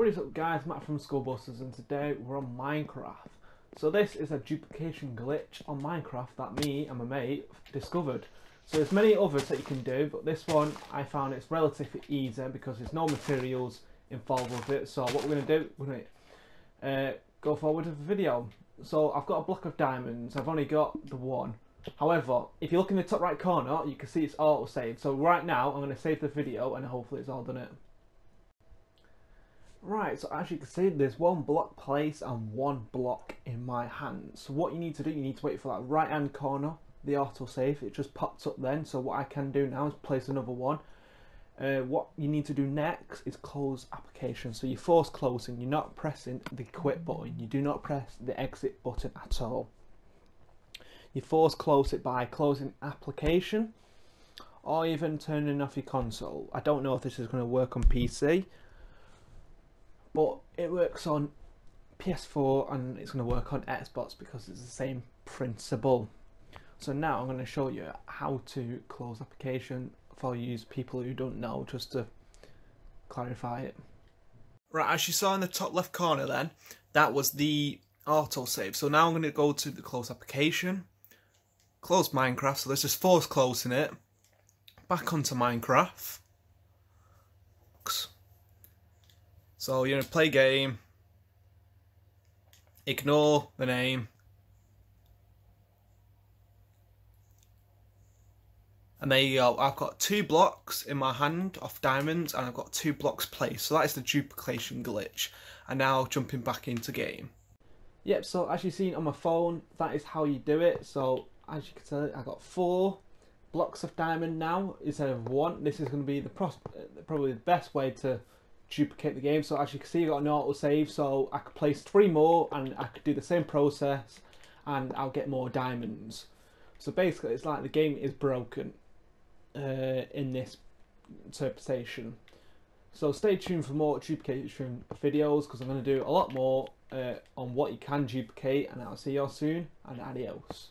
What is up guys, Matt from Skullbusters and today we're on Minecraft. So this is a duplication glitch on Minecraft that me and my mate discovered. So there's many others that you can do, but this one I found it's relatively easy because there's no materials involved with it. So what we're going to do, we're going to uh, go forward with the video. So I've got a block of diamonds, I've only got the one. However, if you look in the top right corner, you can see it's auto saved. So right now, I'm going to save the video and hopefully it's all done it. Right, so as you can see, there's one block place and one block in my hand. So what you need to do, you need to wait for that right hand corner, the autosave. It just pops up then. So what I can do now is place another one. Uh, what you need to do next is close application. So you force closing, you're not pressing the quit button. You do not press the exit button at all. You force close it by closing application or even turning off your console. I don't know if this is going to work on PC but it works on PS4 and it's going to work on Xbox because it's the same principle. So now I'm going to show you how to close application for use people who don't know just to clarify it. Right, as you saw in the top left corner then, that was the autosave. So now I'm going to go to the close application, close Minecraft, so let's just force closing it, back onto Minecraft, So you're going to play game, ignore the name, and there you go. I've got two blocks in my hand of diamonds and I've got two blocks placed. So that is the duplication glitch. And now jumping back into game. Yep, so as you've seen on my phone, that is how you do it. So as you can tell, I got four blocks of diamond now instead of one. This is going to be the uh, probably the best way to duplicate the game. So as you can see, I got an auto save, so I could place three more and I could do the same process and I'll get more diamonds. So basically, it's like the game is broken uh, in this interpretation. So stay tuned for more duplication videos because I'm going to do a lot more uh, on what you can duplicate and I'll see you all soon and adios.